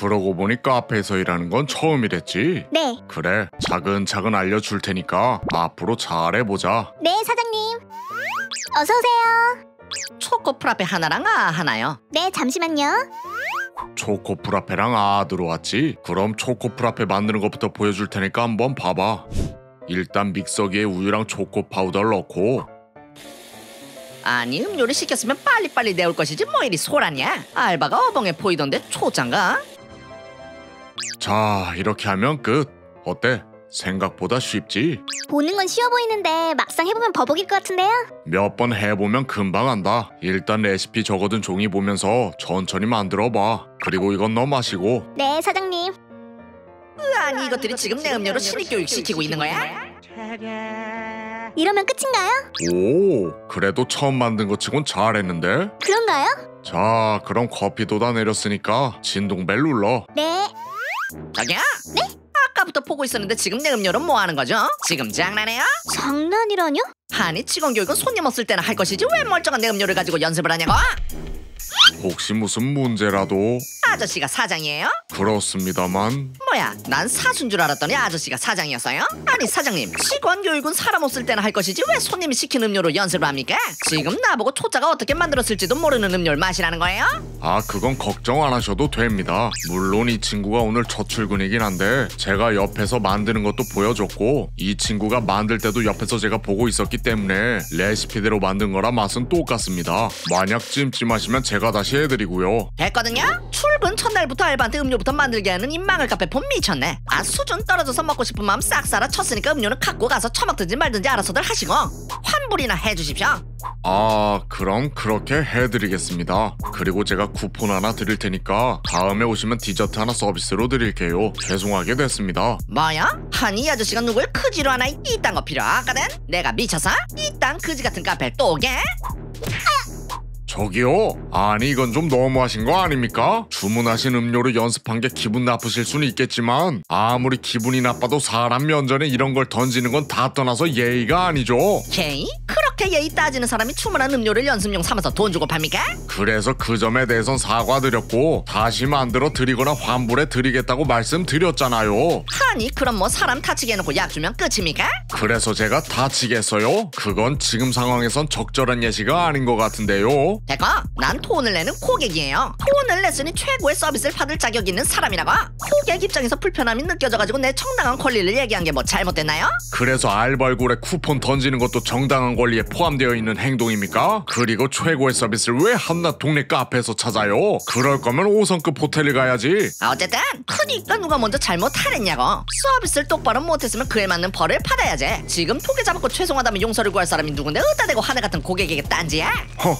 그러고 보니 카페에서 일하는 건 처음이랬지? 네, 그래, 차근차근 알려줄 테니까 앞으로 잘해보자. 네 사장님. 어서 오세요. 초코 프라페 하나랑 아아 하나요. 네, 잠시만요. 초코 프라페랑 아아 들어왔지? 그럼 초코 프라페 만드는 것부터 보여줄 테니까 한번 봐봐. 일단 믹서기에 우유랑 초코 파우더를 넣고 아니 음료를 시켰으면 빨리빨리 내올 것이지 뭐 이리 소란이야. 알바가 어벙해 보이던데 초짠가? 자 이렇게 하면 끝. 어때? 생각보다 쉽지? 보는 건 쉬워 보이는데 막상 해보면 버벅일 것 같은데요? 몇 번 해보면 금방 한다. 일단 레시피 적어둔 종이 보면서 천천히 만들어봐. 그리고 이건 너 마시고 네, 사장님. 아니 이것들이 지금 내 음료로 신입 교육 시키고 있는 거야? 이러면 끝인가요? 오 그래도 처음 만든 것 치곤 잘했는데? 그런가요? 자 그럼 커피도 다 내렸으니까 진동벨 눌러. 네. 자기야? 네? 아까부터 보고 있었는데 지금 내 음료는 뭐 하는 거죠? 지금 장난해요? 장난이라뇨? 아니 직원 교육은 손님 없을 때나 할 것이지 왜 멀쩡한 내 음료를 가지고 연습을 하냐고? 혹시 무슨 문제라도? 아저씨가 사장이에요? 그렇습니다만 뭐야 난 사수인 줄 알았더니 아저씨가 사장이었어요? 아니 사장님 직원 교육은 사람 없을 때나 할 것이지 왜 손님이 시킨 음료로 연습을 합니까? 지금 나보고 초짜가 어떻게 만들었을지도 모르는 음료를 마시라는 거예요? 아 그건 걱정 안 하셔도 됩니다. 물론 이 친구가 오늘 첫 출근이긴 한데 제가 옆에서 만드는 것도 보여줬고 이 친구가 만들 때도 옆에서 제가 보고 있었기 때문에 레시피대로 만든 거라 맛은 똑같습니다. 만약 찜찜하시면 제가 다시 해드리고요. 됐거든요? 출근 첫날부터 알바한테 음료부터 만들게 하는 이 망할 카페 폼 미쳤네 아 수준 떨어져서 먹고 싶은 마음 싹 살아 쳤으니까 음료는 갖고 가서 처먹든지 말든지 알아서들 하시고 환불이나 해주십시오 아 그럼 그렇게 해드리겠습니다. 그리고 제가 쿠폰 하나 드릴 테니까 다음에 오시면 디저트 하나 서비스로 드릴게요. 죄송하게 됐습니다. 뭐야? 아니 이 아저씨가 누굴 크지로 하나 이딴 거 필요하거든? 내가 미쳐서? 이딴 그지 같은 카페를 또 오게? 저기요? 아니 이건 좀 너무하신 거 아닙니까? 주문하신 음료를 연습한 게 기분 나쁘실 수는 있겠지만 아무리 기분이 나빠도 사람 면전에 이런 걸 던지는 건 다 떠나서 예의가 아니죠. 제이? 그렇게 예의 따지는 사람이 주문한 음료를 연습용 삼아서 돈 주고 팝니까? 그래서 그 점에 대해선 사과드렸고 다시 만들어 드리거나 환불해 드리겠다고 말씀드렸잖아요. 아니 그럼 뭐 사람 다치게 해놓고 약 주면 끝입니까? 그래서 제가 다치겠어요? 그건 지금 상황에선 적절한 예시가 아닌 것 같은데요. 됐고 난 돈을 내는 고객이에요 돈을 냈으니 최고의 서비스를 받을 자격 있는 사람이라고 고객 입장에서 불편함이 느껴져가지고 내 정당한 권리를 얘기한 게 뭐 잘못됐나요? 그래서 알바 얼굴에 쿠폰 던지는 것도 정당한 권리에 포함되어 있는 행동입니까? 그리고 최고의 서비스를 왜 한낱 동네 카페에서 찾아요? 그럴 거면 5성급 호텔을 가야지. 아, 어쨌든 크니까 누가 먼저 잘못하랬냐고 서비스를 똑바로 못했으면 그에 맞는 벌을 받아야지 지금 토개 잡고 죄송하다면 용서를 구할 사람이 누군데 으다 대고 하늘 같은 고객에게 딴지야? 허.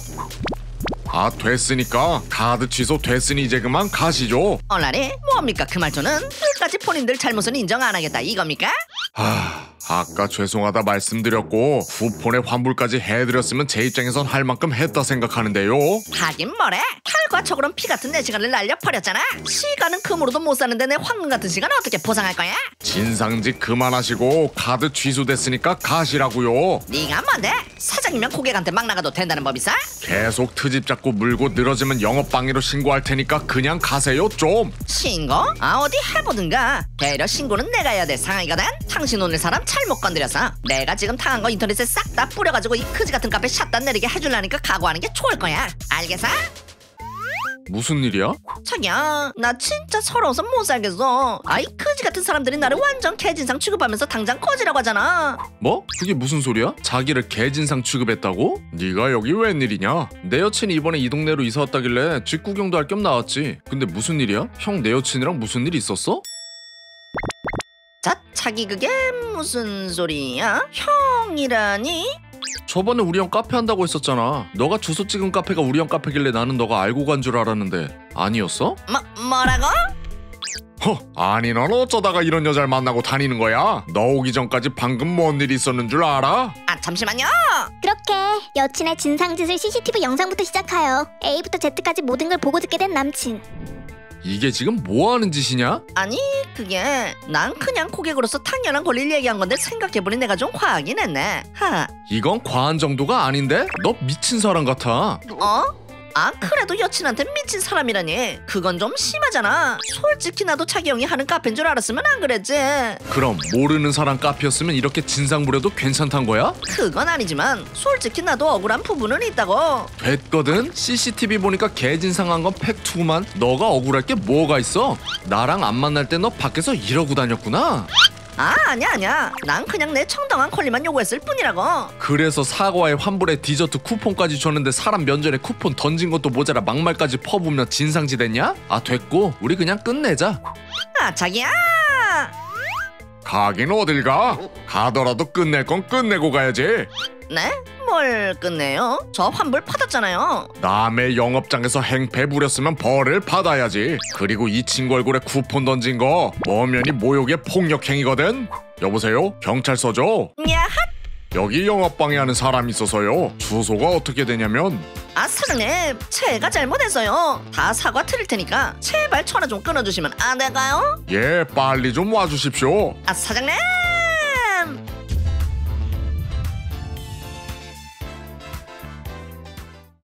아 됐으니까 카드 취소 됐으니 이제 그만 가시죠. 얼라리 뭡니까 그 말투는 끝까지 본인들 잘못은 인정 안 하겠다 이겁니까? 아 아까 죄송하다 말씀드렸고 쿠폰에 환불까지 해드렸으면 제 입장에선 할 만큼 했다 생각하는데요. 하긴 뭐래 결과적으로는 피 같은 내 시간을 날려버렸잖아 시간은 금으로도 못 사는데 내 황금 같은 시간 어떻게 보상할 거야? 진상짓 그만하시고 카드 취소됐으니까 가시라고요. 네가 뭔데? 사장이면 고객한테 막 나가도 된다는 법 있어? 계속 트집 잡고 물고 늘어지면 영업방해로 신고할 테니까 그냥 가세요 좀. 신고? 아 어디 해보든가 배려 신고는 내가 해야 될 상황이거든 당신 오늘 사람 잘못 건드렸어 내가 지금 당한 거 인터넷에 싹 다 뿌려가지고 이 크지 같은 카페 샷단 내리게 해줄라니까 각오하는 게 좋을 거야 알겠어? 무슨 일이야? 자기야 나 진짜 서러워서 못 살겠어 아이 크지 같은 사람들이 나를 완전 개진상 취급하면서 당장 꺼지라고 하잖아 뭐? 그게 무슨 소리야? 자기를 개진상 취급했다고? 네가 여기 웬일이냐? 내 여친이 이번에 이 동네로 이사 왔다길래 집 구경도 할 겸 나왔지. 근데 무슨 일이야? 형 내 여친이랑 무슨 일 있었어? 자 자기 그게 무슨 소리야? 형이라니? 저번에 우리 형 카페 한다고 했었잖아. 너가 주소 찍은 카페가 우리 형 카페길래 나는 너가 알고 간 줄 알았는데 아니었어? 뭐, 뭐라고? 허, 아니 넌 어쩌다가 이런 여자를 만나고 다니는 거야? 너 오기 전까지 방금 뭔 일이 있었는 줄 알아? 아 잠시만요 그렇게 여친의 진상짓을 CCTV 영상부터 시작하여 A부터 Z까지 모든 걸 보고 듣게 된 남친. 이게 지금 뭐 하는 짓이냐? 아니 그게 난 그냥 고객으로서 당연한 권리를 얘기한 건데 생각해보니 내가 좀 과하긴 했네 하 이건 과한 정도가 아닌데? 너 미친 사람 같아. 어? 아 그래도 여친한테 미친 사람이라니 그건 좀 심하잖아 솔직히 나도 차기 형이 하는 카페인 줄 알았으면 안 그랬지 그럼 모르는 사람 카페였으면 이렇게 진상 부려도 괜찮단 거야? 그건 아니지만 솔직히 나도 억울한 부분은 있다고 됐거든? CCTV 보니까 개진상한 건 팩트구만 너가 억울할 게 뭐가 있어? 나랑 안 만날 때 너 밖에서 이러고 다녔구나 아 아니야 아니야 난 그냥 내 청당한 권리만 요구했을 뿐이라고 그래서 사과에 환불에 디저트 쿠폰까지 줬는데 사람 면전에 쿠폰 던진 것도 모자라 막말까지 퍼부으며 진상지 됐냐? 아 됐고 우리 그냥 끝내자 아 자기야 가긴 어딜 가? 가더라도 끝낼 건 끝내고 가야지 네? 뭘 끝내요? 저 환불 받았잖아요 남의 영업장에서 행패 부렸으면 벌을 받아야지 그리고 이 친구 얼굴에 쿠폰 던진 거 뭐면이 모욕의 폭력행위거든 여보세요? 경찰서죠? 야핫 여기 영업 방해하는 사람이 있어서요 주소가 어떻게 되냐면 아 사장님 제가 잘못했어요 다 사과 드릴 테니까 제발 전화 좀 끊어주시면 안 될까요? 예 빨리 좀 와주십시오 아 사장님